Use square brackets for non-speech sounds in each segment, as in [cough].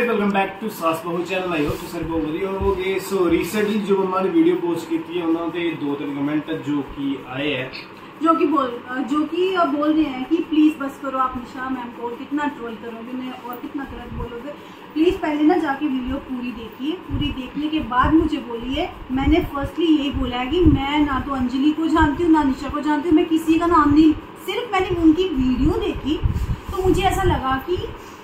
guys welcome back to Saas Bahu channel I hop ਤੁਸੀਂ ਸਾਰੇ ਬਹੁਤ ਵਧੀਆ ਹੋਵੋਗੇ ਸੋ ਰੀਸੈਂਟਲੀ ਜੋ ਮੰਮਾ ਨੇ ਵੀਡੀਓ ਪੋਸਟ ਕੀਤੀ ਹੈ ਉਹਨਾਂ ਤੇ ਦੋ ਤਿੰਨ ਕਮੈਂਟ ਜੋ ਕਿ ਆਏ ਹੈ जो कि बोल जो कि बोल रहे हैं कि प्लीज बस करो आप निशा मैम को और कितना ट्रोल करोगे मैं और कितना गलत बोलोगे प्लीज पहले ना जाके वीडियो पूरी देखिए पूरी देखने के बाद मुझे बोलिए मैंने फर्स्टली यही बोला है कि मैं ना तो अंजलि को जानती हूँ ना निशा को जानती हूँ मैं किसी का नाम नहीं सिर्फ मैंने उनकी वीडियो देखी तो मुझे ऐसा लगा कि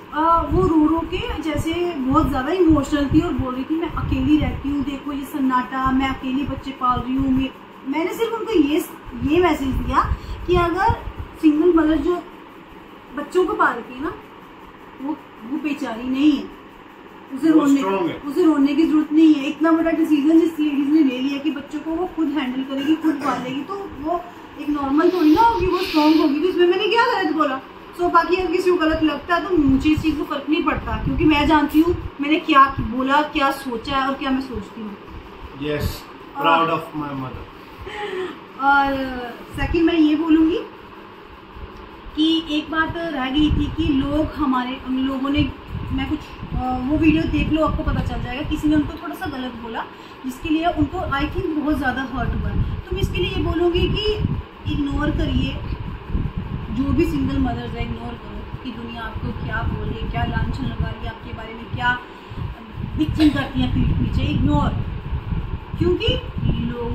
आ, वो रो रो के जैसे बहुत ज़्यादा इमोशनल थी और बोल रही थी मैं अकेली रहती हूँ देखो ये सन्नाटा मैं अकेली बच्चे पाल रही हूँ मैं मैंने सिर्फ़ उनको ये ये मैसेज दिया कि अगर सिंगल मदर जो बच्चों को पालती है ना वो वो बेचारी नहीं है। उसे रोने उसे रोने की ज़रूरत नहीं है। इतना बड़ा डिसीज़न जिस लेडीज़ ने ले लिया कि बच्चों को वो खुद हैंडल करेगी खुद पालेगी तो वो एक नॉर्मल थोड़ी ना होगी वो स्ट्रॉन्ग होगी। तो इसमें मैंने क्या गलत बोला? सो बाकी अगर किसी को गलत लगता है तो मुझे इस चीज़ को फ़र्क नहीं पड़ता क्योंकि मैं जानती हूँ मैंने क्या बोला क्या सोचा है और क्या मैं सोचती हूँ। मदर और सेकंड मैं ये बोलूँगी कि एक बात रह गई थी कि लोग हमारे हम लोगों ने मैं कुछ वो वीडियो देख लो आपको पता चल जाएगा। किसी ने उनको थोड़ा सा गलत बोला जिसके लिए उनको आई थिंक बहुत ज़्यादा हर्ट हुआ। तो मैं इसके लिए ये बोलूँगी कि इग्नोर करिए। जो भी सिंगल मदर्स है इग्नोर करो कि दुनिया आपको क्या बोल रही है, क्या लांछन लगा रही है, आपके बारे में क्या बिचिंग करती है पीठ पीछे। इग्नोर क्योंकि लोग,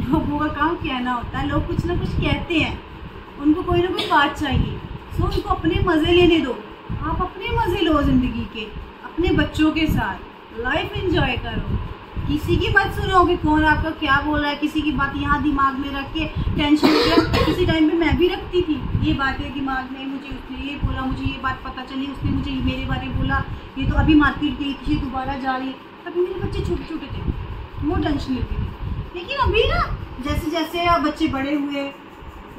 लोगों का काम कहना होता है, लोग कुछ ना कुछ कहते हैं। उनको कोई ना कोई बात चाहिए। सो उनको अपने मज़े लेने दो। आप अपने मज़े लो ज़िंदगी के, अपने बच्चों के साथ। लाइफ एंजॉय करो। किसी की बात सुनो कि कौन आपका क्या बोल रहा है, किसी की बात यहाँ दिमाग में रख के टेंशन किसी टाइम पे मैं भी रखती थी। ये बातें दिमाग में, मुझे उसने ये बोला, मुझे ये बात पता चली, उसने मुझे मेरे बारे में बोला। ये तो अभी मार्केट गई थी दोबारा जा रही तभी मेरे बच्चे छोटे छोटे थे, वो टेंशन लेती थी। लेकिन अभी ना जैसे जैसे बच्चे बड़े हुए,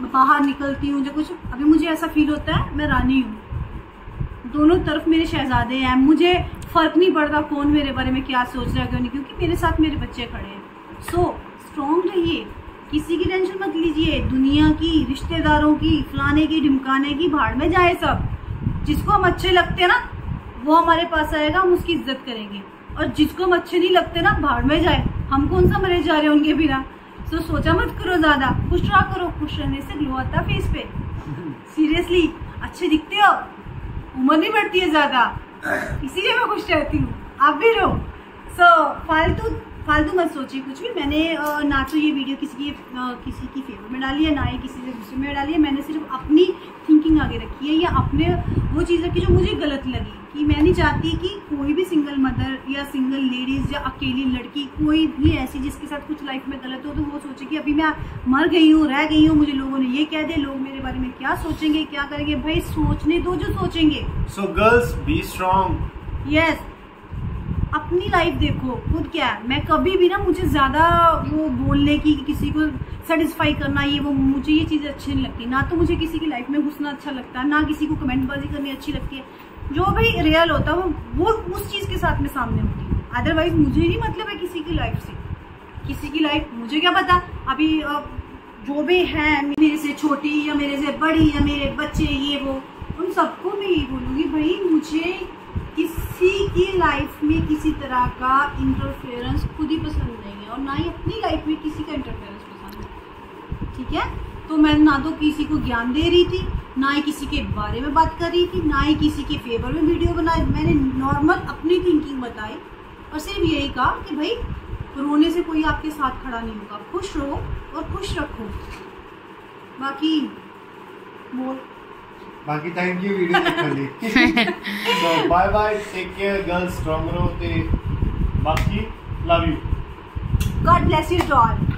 बाहर निकलती हूँ जो कुछ, अभी मुझे ऐसा फील होता है, मैं रानी हूँ। दोनों तरफ़ मेरे शहजादे हैं। मुझे फ़र्क नहीं पड़ता कौन मेरे बारे में क्या सोच रहा है क्यों नहीं क्योंकि मेरे साथ मेरे बच्चे खड़े हैं। सो स्ट्रॉन्ग रहिए। किसी की टेंशन मत लीजिए। दुनिया की रिश्तेदारों की फलाने की ढिमकाने की भाड़ में जाए सब। जिसको हम अच्छे लगते हैं ना वो हमारे पास आएगा हम उसकी इज़्ज़त करेंगे। और जिसको हम अच्छे नहीं लगते ना भाड़ में जाए। हम कौन सा मरे जा रहे हैं उनके बिना? तो सोचा मत करो ज़्यादा। खुश रहा करो। खुश रहने से ग्लो आता फेस पे। [laughs] सीरियसली अच्छे दिखते हो। उम्र नहीं बढ़ती है ज़्यादा। इसीलिए मैं खुश रहती हूँ। आप भी रहो। सो so, फालतू फालतू मत सोचिए कुछ भी। मैंने ना तो ये वीडियो किसी की किसी की फेवर में डाली है ना ही किसी से गुस्से में डाली है। मैंने सिर्फ़ अपनी थिंकिंग आगे रखी है या अपने वो चीज़ रखी जो मुझे गलत लगी। कि मैं नहीं चाहती कि कोई भी सिंगल मदर या सिंगल लेडीज़ या अकेली लड़की कोई भी ऐसी जिसके साथ कुछ लाइफ में गलत हो तो वो सोचे कि अभी मैं मर गई हूँ रह गई हूँ मुझे लोगों ने ये कह दिया लोग मेरे बारे में क्या सोचेंगे क्या करेंगे? भाई सोचने दो जो सोचेंगे। So girls be strong yes अपनी लाइफ देखो, खुद क्या है? मैं कभी भी ना, मुझे ज़्यादा वो बोलने की, कि किसी को सेटिस्फाई करना, ये वो, मुझे ये चीज़ें अच्छी नहीं लगती। ना तो मुझे किसी की लाइफ में घुसना अच्छा लगता है, ना किसी को कमेंटबाजी करनी अच्छी लगती है। जो भी रियल होता है, वो वो उस चीज़ के साथ में सामने होती है। अदरवाइज़ मुझे नहीं मतलब है किसी की लाइफ से। किसी की लाइफ मुझे क्या पता? अभी जो भी है, मेरे से छोटी, या मेरे से बड़ी, या मेरे बच्चे, ये वो, उन सबको मैं ये बोलूँगी, भाई, मुझे किसी किसी की लाइफ में किसी तरह का इंटरफेरेंस खुद ही पसंद नहीं है और ना ही अपनी लाइफ में किसी का इंटरफेरेंस पसंद है। ठीक है? तो मैं ना तो किसी को ज्ञान दे रही थी ना ही किसी के बारे में बात कर रही थी ना ही किसी के फेवर में वीडियो बनाई। मैंने नॉर्मल अपनी थिंकिंग बताई और सिर्फ़ यही कहा कि भाई रोने से कोई आपके साथ खड़ा नहीं होगा। खुश रहो और खुश रखो। बाकी बोल। बाकी टाइम की video [laughs] so bye bye take care girls strong रहो बाकी love you God bless you doll